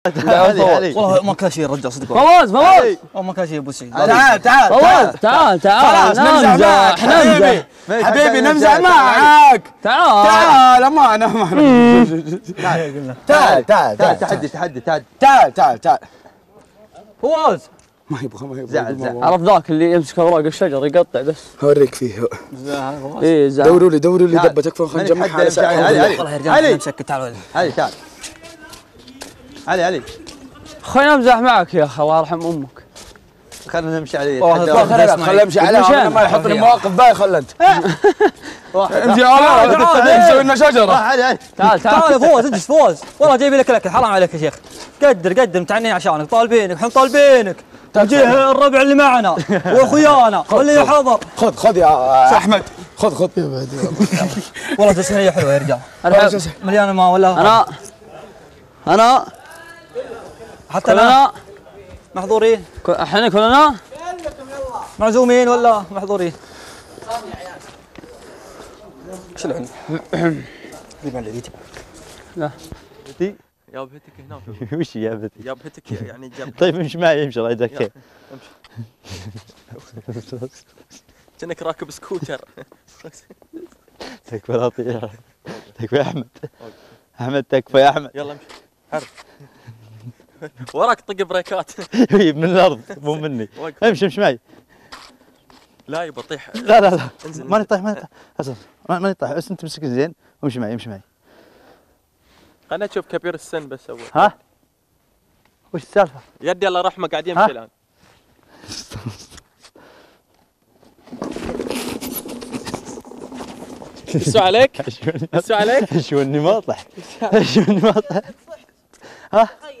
والله ما كان شيء الرجال صدق فواز فواز والله ما كان شيء ابو سعيد تعال تعال فواز تعال. تعال خلاص نمزح حبيبي حبيبي. نمزح معك. تعال. تعال أمان أمان تعال تعال تعال. تحدي تحدي تعال. تعال تعال. فواز ما يبغى ما يبغى. زعل زعل. عرف ذاك اللي يمسك أوراق الشجر يقطع بس. اوريك فيه. إيه زعل. دوروا لي دوروا لي. دبة تكفى خلينا نجمعها على علي، علي. علي. تعال. علي تعال. علي علي. أخوي نمزح معك يا أخي الله يرحم أمك. خلينا نمشي عليه. خلينا مشان. أنا ما يحط لي مواقف بايخه الا أنت. واحد. امشي على نسوي لنا شجرة. تعال تعال تعال. يا فواز اجلس فواز والله جايبين لك الأكل حرام عليك يا شيخ. قدر قدر متعنين عشانك طالبينك إحنا طالبينك. وجيه الربع اللي معنا وأخويانا. واللي حضر خذ. خذ يا أحمد. خذ خذ. والله تسمية حلوة يا رجال. مليانة ما ولا أنا أنا حتى انا كلنا محظورين. إحنا كلنا معزومين ولا محظورين. إيش العلم؟ جيب على اليد. يا بهتك هناك وش يا يا بهتك يعني جنب طيب امشي معي امشي الله يجزاك خير. كأنك راكب سكوتر. تكفى لا تطير تكفى يا احمد أحمد تكفى يا أحمد. يلا امشي. حرف وراك طق بريكات. من الأرض مو مني. أمشي أمشي معي. لا يبا طيح. لا لا لا. ماني طايح ماني طايح. ما- ماني طايح. بس أنت مسك زين. وامشي معي أمشي معي. خلنا نشوف كبير السن بس أول. ها؟ وش السالفة؟ يدي الله رحمة قاعد ها؟ يمشي الآن. شو عليك؟ شو عليك؟ شو اني ما اطلع شو اني ما اطلع تخيل